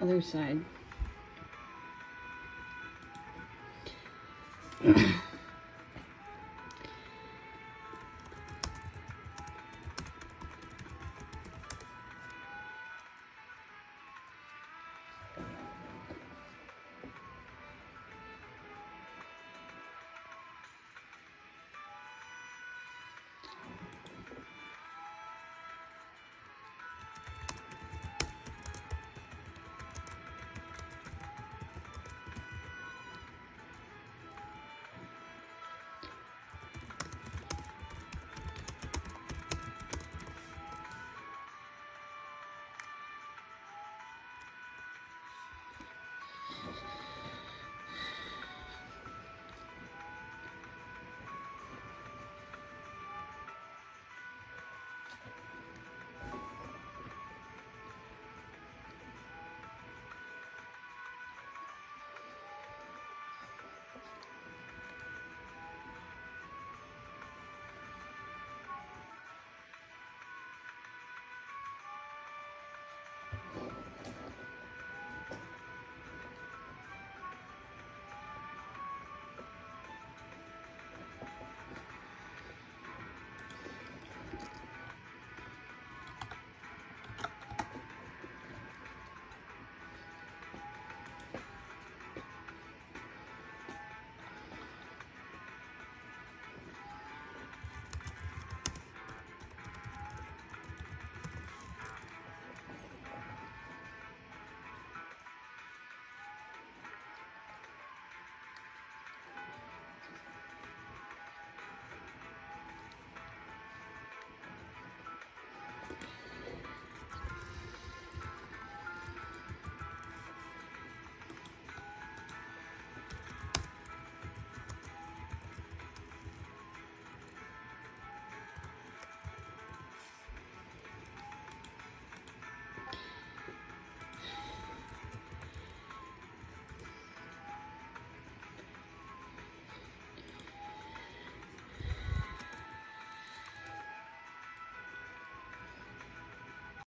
other side.